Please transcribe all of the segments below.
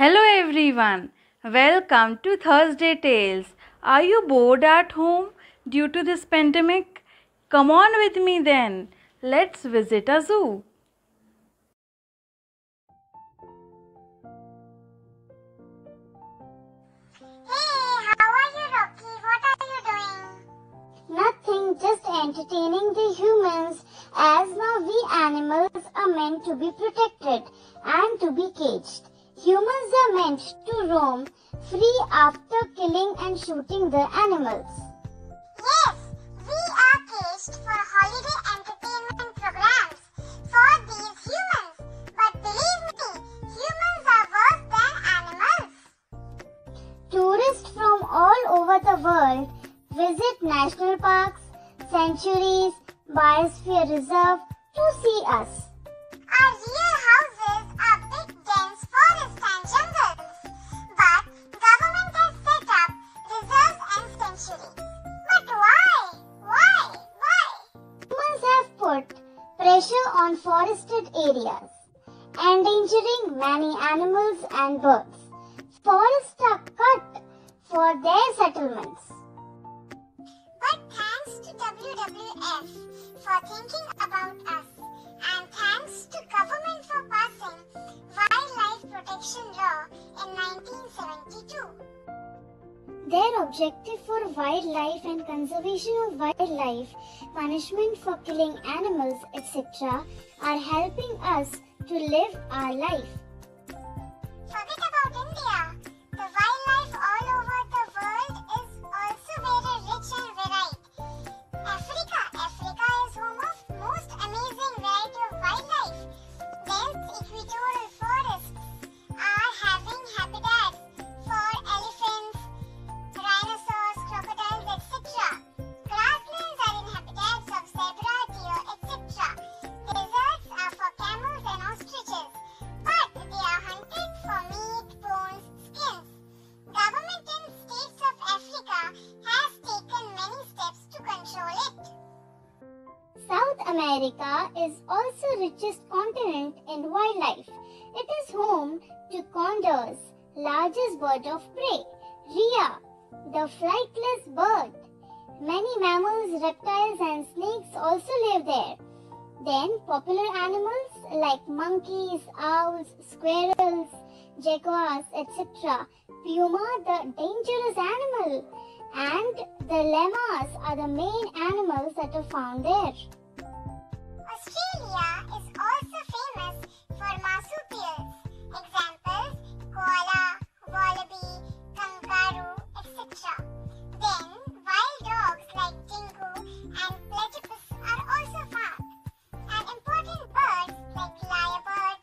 Hello everyone. Welcome to Thursday Tales. Are you bored at home due to this pandemic? Come on with me then. Let's visit a zoo. Hey, how are you, Rocky? What are you doing? Nothing, just entertaining the humans as now we animals are meant to be protected and to be caged. Humans are meant to roam free after killing and shooting the animals. Yes, we are caged for holiday entertainment programs for these humans. But believe me, humans are worse than animals. Tourists from all over the world visit national parks, sanctuaries, biosphere reserve to see us. Forested areas, endangering many animals and birds. Forests are cut for their settlements. But thanks to WWF for thinking about us and thanks to government for passing wildlife protection law in 1972. Their objective for wildlife and conservation of wildlife, punishment for killing animals, etc., are helping us to live our life. Is also richest continent in wildlife. It is home to condors, largest bird of prey, rhea, the flightless bird. Many mammals, reptiles and snakes also live there. Then popular animals like monkeys, owls, squirrels, jaguars, etc. Puma, the dangerous animal, and the llamas are the main animals that are found there. Koala, wallaby, kangaroo, etc. Then wild dogs like dingo and platypus are also found. And important birds like lyrebird,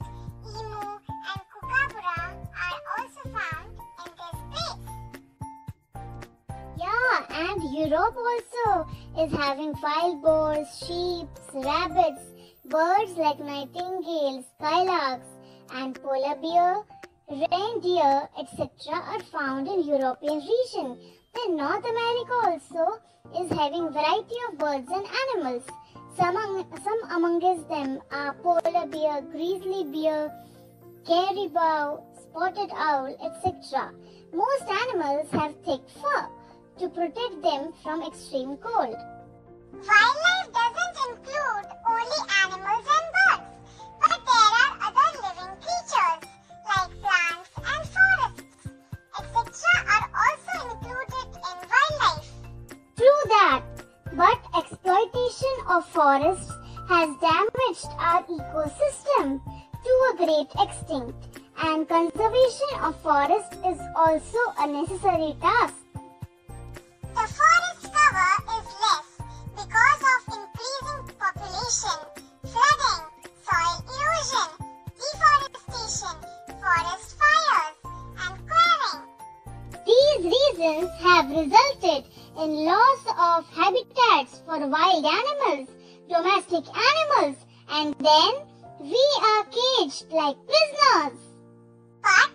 emu, and kookaburra are also found in this place. Yeah, and Europe also is having wild boars, sheep, rabbits, birds like nightingales, skylarks, and polar bear, reindeer, etc. are found in European region. Then North America also is having variety of birds and animals. Some, among- some amongst them are polar bear, grizzly bear, caribou, spotted owl, etc. Most animals have thick fur to protect them from extreme cold. Wildlife forests has damaged our ecosystem to a great extent, and conservation of forests is also a necessary task. The forest cover is less because of increasing population, flooding, soil erosion, deforestation, forest fires, and clearing. These reasons have resulted in loss of habitats for wild animals, domestic animals, and then we are caged like prisoners. But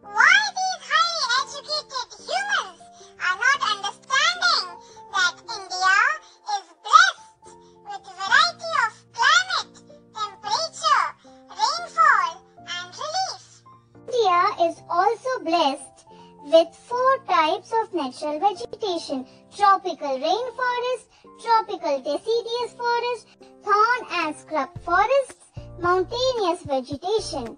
why these highly educated humans are not understanding that India is blessed with variety of climate, temperature, rainfall and relief. India is also blessed with four types of natural vegetation. Tropical rainforest, tropical deciduous forest, thorn and scrub forests, mountainous vegetation.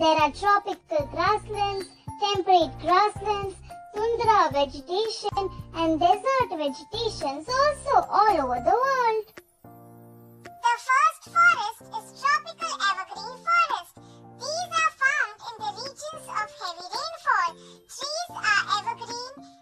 There are tropical grasslands, temperate grasslands, tundra vegetation and desert vegetations also all over the world. The first forest is tropical evergreen forest. These are found in the regions of heavy rainfall. Trees are evergreen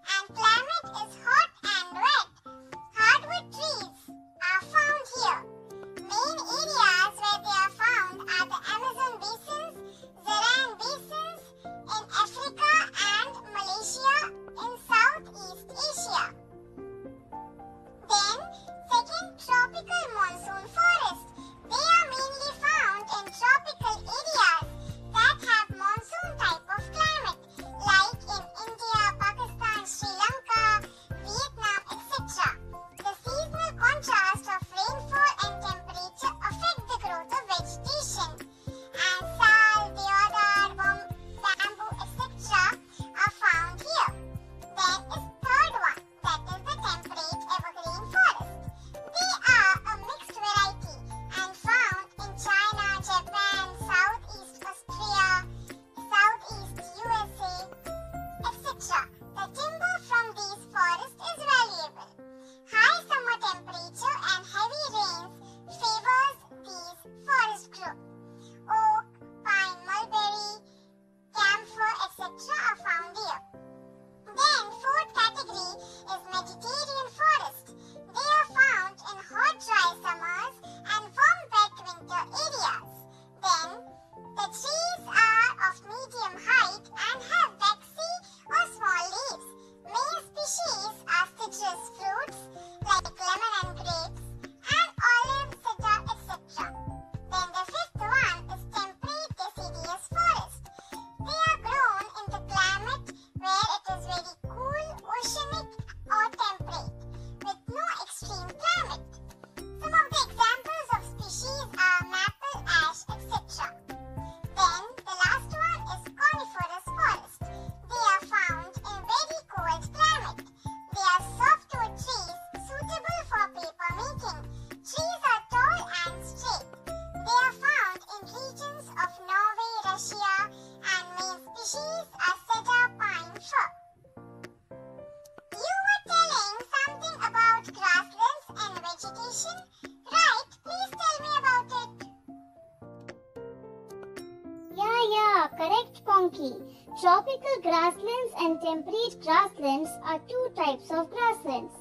Tropical grasslands and temperate grasslands are two types of grasslands.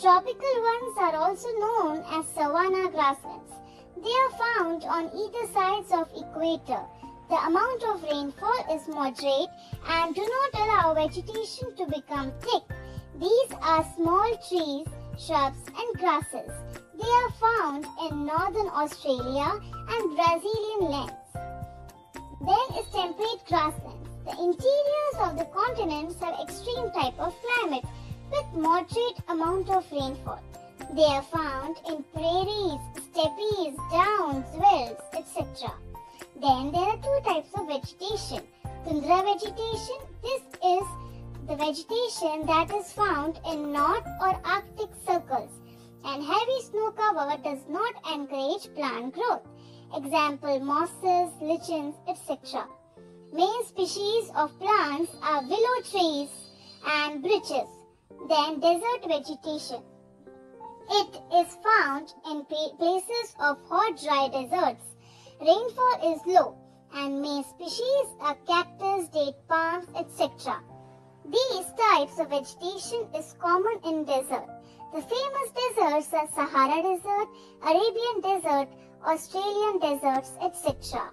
Tropical ones are also known as savanna grasslands. They are found on either sides of equator. The amount of rainfall is moderate and do not allow vegetation to become thick. These are small trees, shrubs and grasses. They are found in northern Australia and Brazilian lands. Then is temperate grasslands. The interiors of the continents have extreme type of climate with moderate amount of rainfall. They are found in prairies, steppes, downs, velds, etc. Then there are two types of vegetation. Tundra vegetation, this is the vegetation that is found in north or arctic circles and heavy snow cover does not encourage plant growth. Example mosses, lichens, etc. Main species of plants are willow trees and birches. Then desert vegetation. It is found in places of hot dry deserts. Rainfall is low and main species are cactus, date palms, etc. These types of vegetation is common in desert. The famous deserts are Sahara Desert, Arabian Desert, Australian deserts, etc.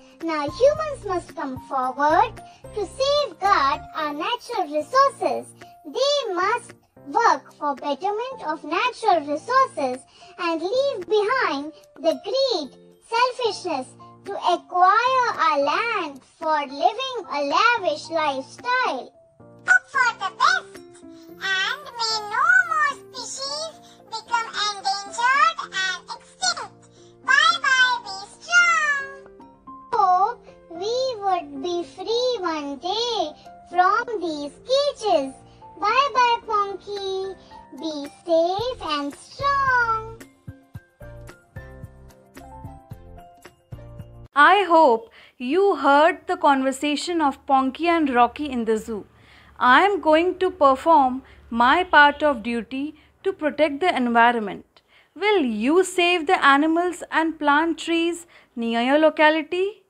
Now humans must come forward to safeguard our natural resources. They must work for betterment of natural resources and leave behind the greed, selfishness to acquire our land for living a lavish lifestyle. Hope for the best and may no more species become endangered would be free one day from these cages. Bye bye, Ponky. Be safe and strong. I hope you heard the conversation of Ponky and Rocky in the zoo. I am going to perform my part of duty to protect the environment. Will you save the animals and plant trees near your locality?